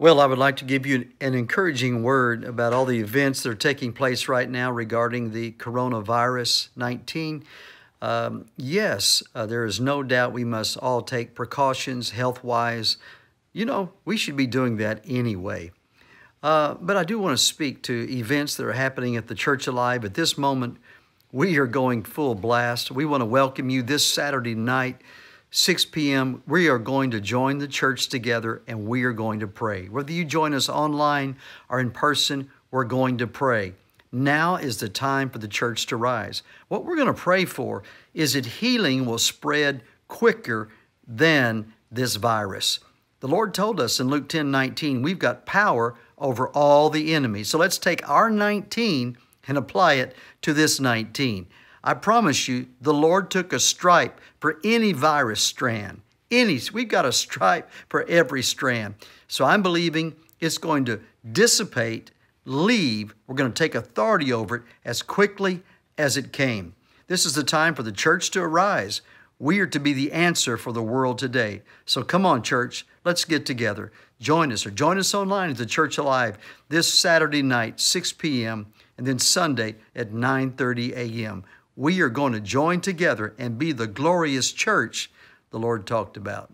Well, I would like to give you an encouraging word about all the events that are taking place right now regarding the coronavirus 19. Um, yes, uh, there is no doubt we must all take precautions health wise. You know, we should be doing that anyway. Uh, but I do want to speak to events that are happening at the Church Alive. At this moment, we are going full blast. We want to welcome you this Saturday night 6 p.m., we are going to join the church together and we are going to pray. Whether you join us online or in person, we're going to pray. Now is the time for the church to rise. What we're going to pray for is that healing will spread quicker than this virus. The Lord told us in Luke 10 19, we've got power over all the enemies. So let's take our 19 and apply it to this 19. I promise you, the Lord took a stripe for any virus strand. Any, we've got a stripe for every strand. So I'm believing it's going to dissipate, leave. We're going to take authority over it as quickly as it came. This is the time for the church to arise. We are to be the answer for the world today. So come on, church, let's get together. Join us or join us online at the Church Alive this Saturday night, 6 p.m., and then Sunday at 9:30 a.m we are going to join together and be the glorious church the Lord talked about.